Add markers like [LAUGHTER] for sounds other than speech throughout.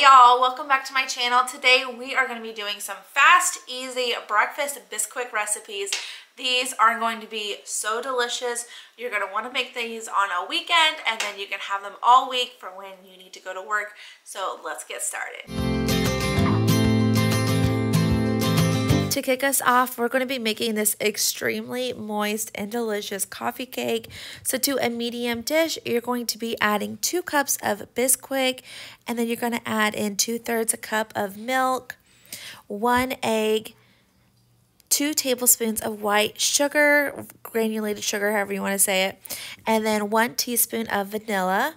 Hey y'all, welcome back to my channel. Today we are going to be doing some fast, easy breakfast Bisquick recipes. These are going to be so delicious. You're going to want to make these on a weekend and then you can have them all week for when you need to go to work. So let's get started. To kick us off, we're going to be making this extremely moist and delicious coffee cake. So to a medium dish, you're going to be adding two cups of Bisquick, and then you're going to add in two-thirds a cup of milk, one egg, two tablespoons of white sugar, granulated sugar, however you want to say it, and then one teaspoon of vanilla.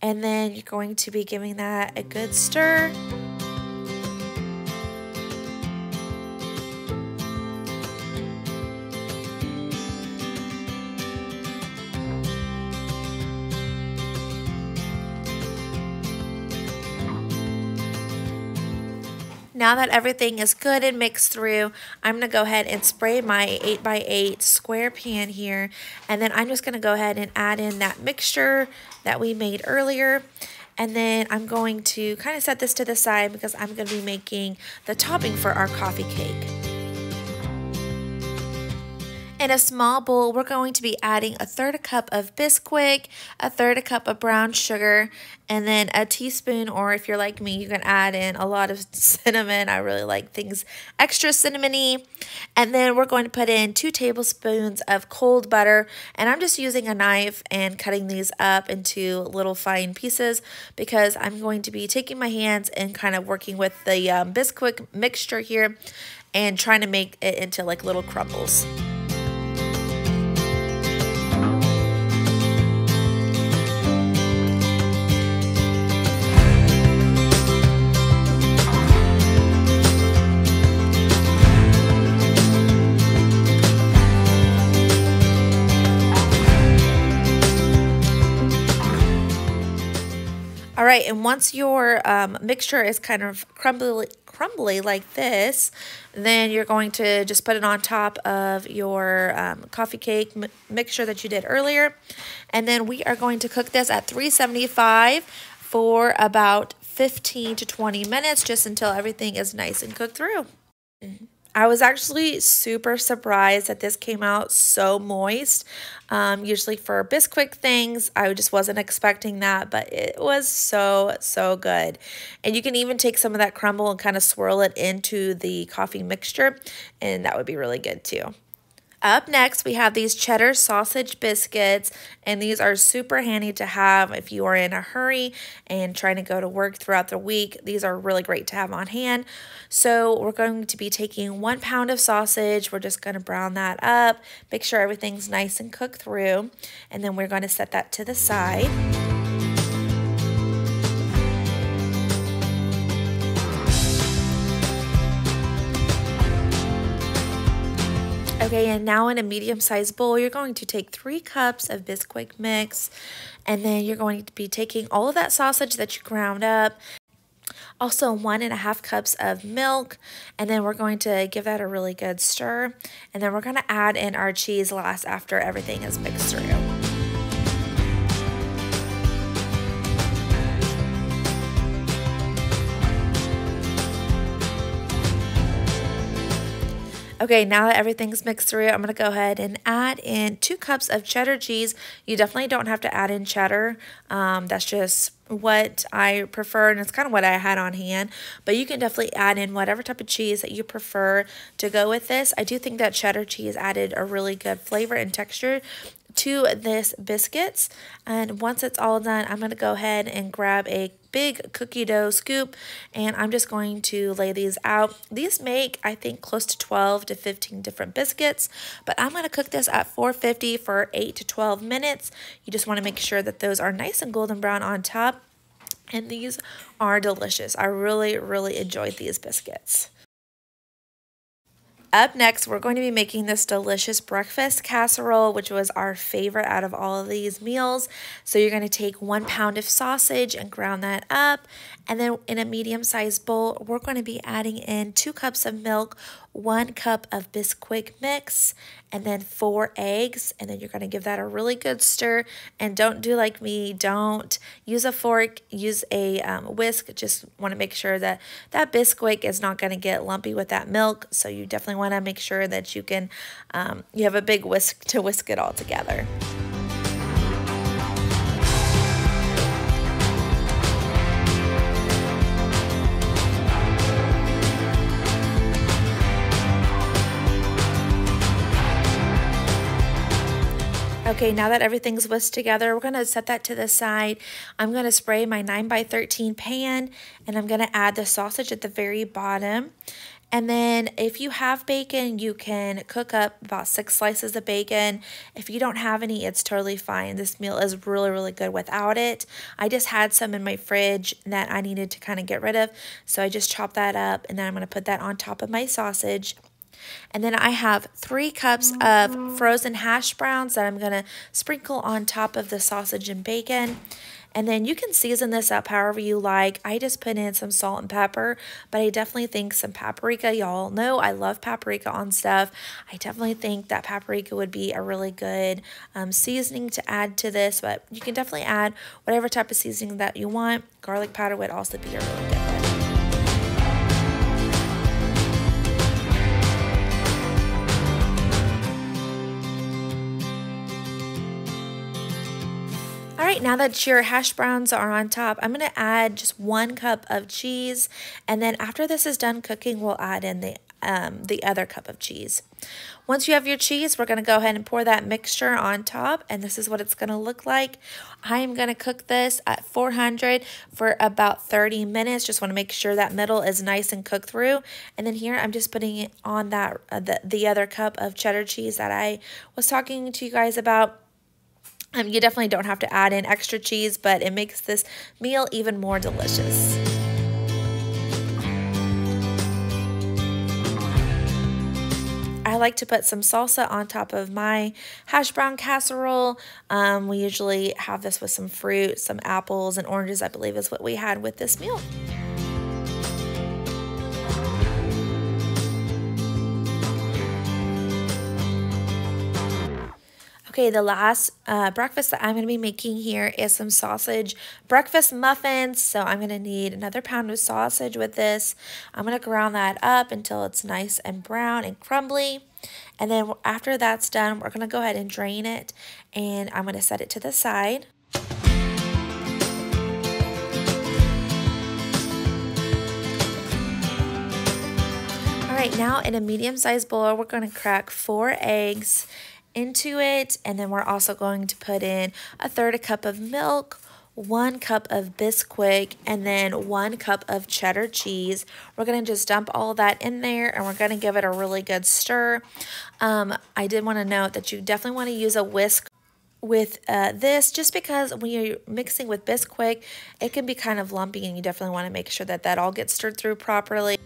And then you're going to be giving that a good stir. Now that everything is good and mixed through, I'm going to go ahead and spray my 8x8 square pan here. And then I'm just going to go ahead and add in that mixture that we made earlier. And then I'm going to kind of set this to the side because I'm going to be making the topping for our coffee cake. In a small bowl, we're going to be adding a third a cup of Bisquick, a third a cup of brown sugar, and then a teaspoon, or if you're like me, you can add in a lot of [LAUGHS] cinnamon. I really like things extra cinnamony. And then we're going to put in two tablespoons of cold butter, and I'm just using a knife and cutting these up into little fine pieces because I'm going to be taking my hands and kind of working with the um, Bisquick mixture here and trying to make it into like little crumbles. Right, and once your um, mixture is kind of crumbly, crumbly like this, then you're going to just put it on top of your um, coffee cake mixture that you did earlier. And then we are going to cook this at 375 for about 15 to 20 minutes, just until everything is nice and cooked through. Mm -hmm. I was actually super surprised that this came out so moist. Um, usually for Bisquick things, I just wasn't expecting that, but it was so, so good. And you can even take some of that crumble and kind of swirl it into the coffee mixture, and that would be really good too. Up next, we have these cheddar sausage biscuits, and these are super handy to have if you are in a hurry and trying to go to work throughout the week. These are really great to have on hand. So we're going to be taking one pound of sausage. We're just going to brown that up, make sure everything's nice and cooked through, and then we're going to set that to the side. Okay, and now in a medium-sized bowl, you're going to take three cups of Bisquick mix, and then you're going to be taking all of that sausage that you ground up, also one and a half cups of milk, and then we're going to give that a really good stir, and then we're going to add in our cheese last after everything is mixed through. Okay, now that everything's mixed through, I'm going to go ahead and add in two cups of cheddar cheese. You definitely don't have to add in cheddar. Um, that's just what I prefer, and it's kind of what I had on hand. But you can definitely add in whatever type of cheese that you prefer to go with this. I do think that cheddar cheese added a really good flavor and texture to this biscuits. And once it's all done, I'm going to go ahead and grab a big cookie dough scoop and I'm just going to lay these out. These make, I think, close to 12 to 15 different biscuits, but I'm going to cook this at 450 for 8 to 12 minutes. You just want to make sure that those are nice and golden brown on top. And these are delicious. I really, really enjoyed these biscuits. Up next, we're going to be making this delicious breakfast casserole, which was our favorite out of all of these meals. So you're going to take one pound of sausage and ground that up, And then in a medium sized bowl, we're going to be adding in two cups of milk, one cup of Bisquick mix, and then four eggs. And then you're going to give that a really good stir. And don't do like me. Don't use a fork. Use a um, whisk. Just want to make sure that that Bisquick is not going to get lumpy with that milk. So you definitely want to make sure that you can, um, you have a big whisk to whisk it all together. Okay, now that everything's whisked together, we're going to set that to the side. I'm going to spray my 9 by 13 pan and I'm going to add the sausage at the very bottom. And then if you have bacon, you can cook up about six slices of bacon. If you don't have any, it's totally fine. This meal is really, really good without it. I just had some in my fridge that I needed to kind of get rid of. So I just chopped that up and then I'm going to put that on top of my sausage. And then I have three cups of frozen hash browns that I'm going to sprinkle on top of the sausage and bacon. And then you can season this up however you like. I just put in some salt and pepper, but I definitely think some paprika. Y'all know I love paprika on stuff. I definitely think that paprika would be a really good um, seasoning to add to this, but you can definitely add whatever type of seasoning that you want. Garlic powder would also be a really good right, now that your hash browns are on top, I'm going to add just one cup of cheese. And then after this is done cooking, we'll add in the, um, the other cup of cheese. Once you have your cheese, we're going to go ahead and pour that mixture on top. And this is what it's going to look like. I am going to cook this at 400 for about 30 minutes. Just want to make sure that middle is nice and cooked through. And then here I'm just putting it on that uh, the, the other cup of cheddar cheese that I was talking to you guys about. Um, you definitely don't have to add in extra cheese, but it makes this meal even more delicious. I like to put some salsa on top of my hash brown casserole. Um, we usually have this with some fruit, some apples and oranges, I believe is what we had with this meal. Okay, the last uh, breakfast that I'm going to be making here is some sausage breakfast muffins. So I'm going to need another pound of sausage with this. I'm going to ground that up until it's nice and brown and crumbly. And then after that's done, we're going to go ahead and drain it. And I'm going to set it to the side. All right, now in a medium-sized bowl, we're going to crack four eggs into it. And then we're also going to put in a third a cup of milk, one cup of Bisquick, and then one cup of cheddar cheese. We're going to just dump all that in there and we're going to give it a really good stir. Um, I did want to note that you definitely want to use a whisk with uh, this just because when you're mixing with Bisquick, it can be kind of lumpy and you definitely want to make sure that that all gets stirred through properly.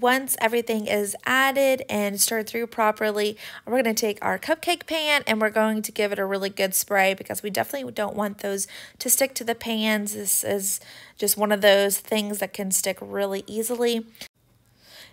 Once everything is added and stirred through properly, we're going to take our cupcake pan and we're going to give it a really good spray because we definitely don't want those to stick to the pans. This is just one of those things that can stick really easily.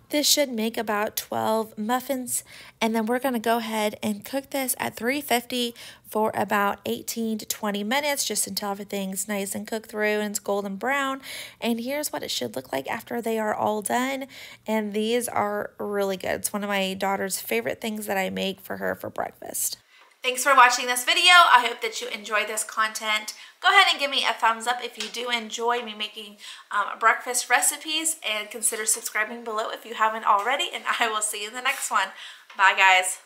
This should make about 12 muffins and then we're to go ahead and cook this at 350 for about 18 to 20 minutes just until everything's nice and cooked through and it's golden brown. And here's what it should look like after they are all done. And these are really good. It's one of my daughter's favorite things that I make for her for breakfast. Thanks for watching this video. I hope that you enjoy this content. Go ahead and give me a thumbs up if you do enjoy me making um, breakfast recipes and consider subscribing below if you haven't already and [LAUGHS] I will see you in the next one. Bye guys.